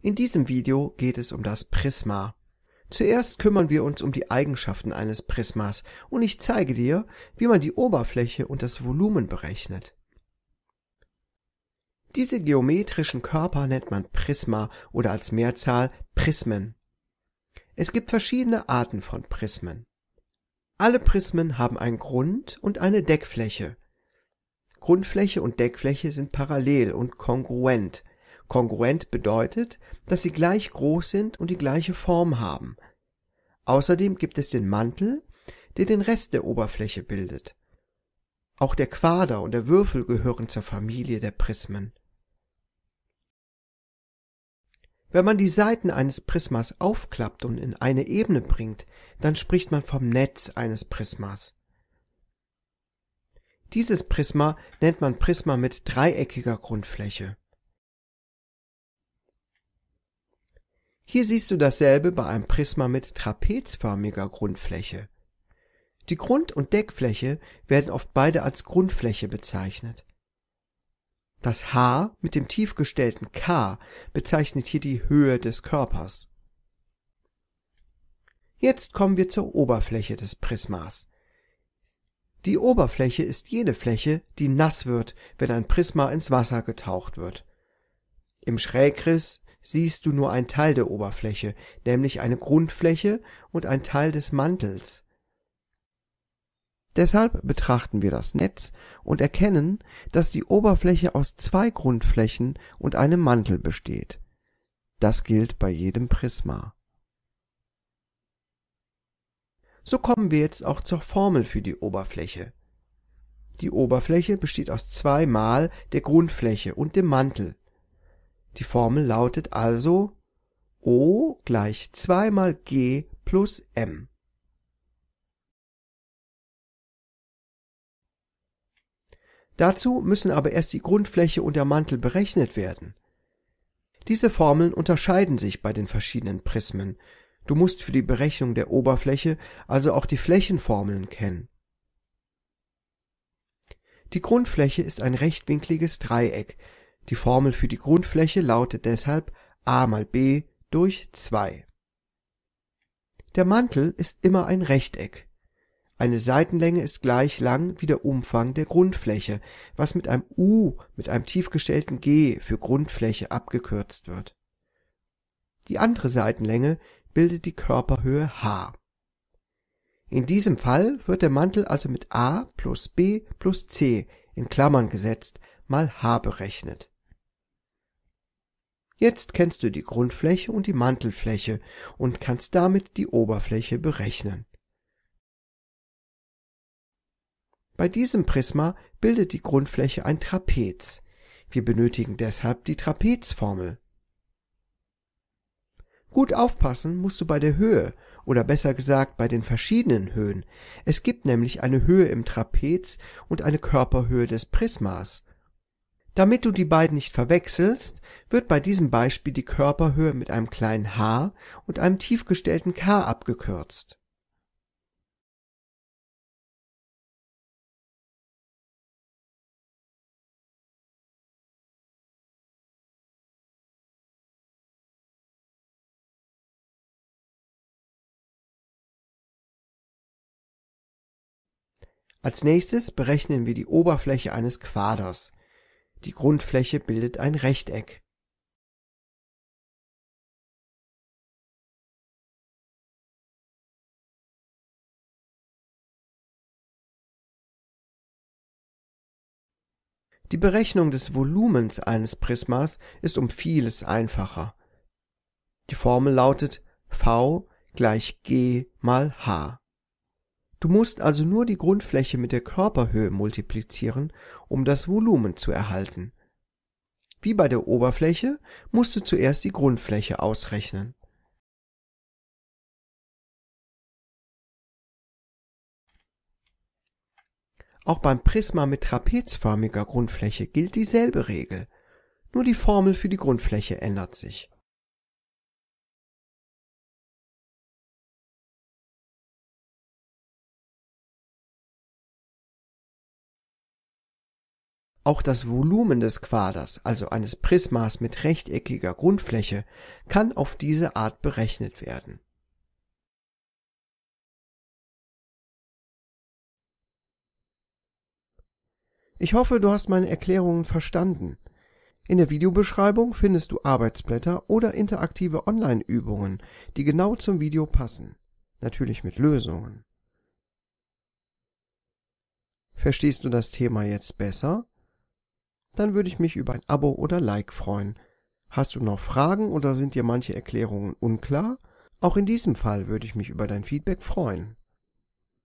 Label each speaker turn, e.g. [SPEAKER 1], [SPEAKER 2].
[SPEAKER 1] In diesem Video geht es um das Prisma. Zuerst kümmern wir uns um die Eigenschaften eines Prismas und ich zeige dir, wie man die Oberfläche und das Volumen berechnet. Diese geometrischen Körper nennt man Prisma oder als Mehrzahl Prismen. Es gibt verschiedene Arten von Prismen. Alle Prismen haben einen Grund und eine Deckfläche. Grundfläche und Deckfläche sind parallel und kongruent. Kongruent bedeutet, dass sie gleich groß sind und die gleiche Form haben. Außerdem gibt es den Mantel, der den Rest der Oberfläche bildet. Auch der Quader und der Würfel gehören zur Familie der Prismen. Wenn man die Seiten eines Prismas aufklappt und in eine Ebene bringt, dann spricht man vom Netz eines Prismas. Dieses Prisma nennt man Prisma mit dreieckiger Grundfläche. Hier siehst du dasselbe bei einem Prisma mit trapezförmiger Grundfläche. Die Grund- und Deckfläche werden oft beide als Grundfläche bezeichnet. Das H mit dem tief gestellten K bezeichnet hier die Höhe des Körpers. Jetzt kommen wir zur Oberfläche des Prismas. Die Oberfläche ist jene Fläche, die nass wird, wenn ein Prisma ins Wasser getaucht wird. Im Schrägriss siehst du nur ein Teil der Oberfläche, nämlich eine Grundfläche und ein Teil des Mantels. Deshalb betrachten wir das Netz und erkennen, dass die Oberfläche aus zwei Grundflächen und einem Mantel besteht. Das gilt bei jedem Prisma. So kommen wir jetzt auch zur Formel für die Oberfläche. Die Oberfläche besteht aus zwei Mal der Grundfläche und dem Mantel. Die Formel lautet also O gleich 2 mal G plus M. Dazu müssen aber erst die Grundfläche und der Mantel berechnet werden. Diese Formeln unterscheiden sich bei den verschiedenen Prismen Du musst für die Berechnung der Oberfläche also auch die Flächenformeln kennen. Die Grundfläche ist ein rechtwinkliges Dreieck. Die Formel für die Grundfläche lautet deshalb a mal b durch 2. Der Mantel ist immer ein Rechteck. Eine Seitenlänge ist gleich lang wie der Umfang der Grundfläche, was mit einem U mit einem tiefgestellten G für Grundfläche abgekürzt wird. Die andere Seitenlänge bildet die Körperhöhe h. In diesem Fall wird der Mantel also mit a plus b plus c in Klammern gesetzt mal h berechnet. Jetzt kennst du die Grundfläche und die Mantelfläche und kannst damit die Oberfläche berechnen. Bei diesem Prisma bildet die Grundfläche ein Trapez. Wir benötigen deshalb die Trapezformel. Gut aufpassen musst du bei der Höhe oder besser gesagt bei den verschiedenen Höhen. Es gibt nämlich eine Höhe im Trapez und eine Körperhöhe des Prismas. Damit du die beiden nicht verwechselst, wird bei diesem Beispiel die Körperhöhe mit einem kleinen h und einem tiefgestellten k abgekürzt Als nächstes berechnen wir die Oberfläche eines Quaders. Die Grundfläche bildet ein Rechteck. Die Berechnung des Volumens eines Prismas ist um vieles einfacher. Die Formel lautet V gleich G mal H Du musst also nur die Grundfläche mit der Körperhöhe multiplizieren, um das Volumen zu erhalten. Wie bei der Oberfläche musst du zuerst die Grundfläche ausrechnen. Auch beim Prisma mit trapezförmiger Grundfläche gilt dieselbe Regel, nur die Formel für die Grundfläche ändert sich Auch das Volumen des Quaders, also eines Prismas mit rechteckiger Grundfläche, kann auf diese Art berechnet werden. Ich hoffe, du hast meine Erklärungen verstanden. In der Videobeschreibung findest du Arbeitsblätter oder interaktive Online-Übungen, die genau zum Video passen. Natürlich mit Lösungen. Verstehst du das Thema jetzt besser? Dann würde ich mich über ein Abo oder Like freuen. Hast du noch Fragen oder sind dir manche Erklärungen unklar? Auch in diesem Fall würde ich mich über dein Feedback freuen.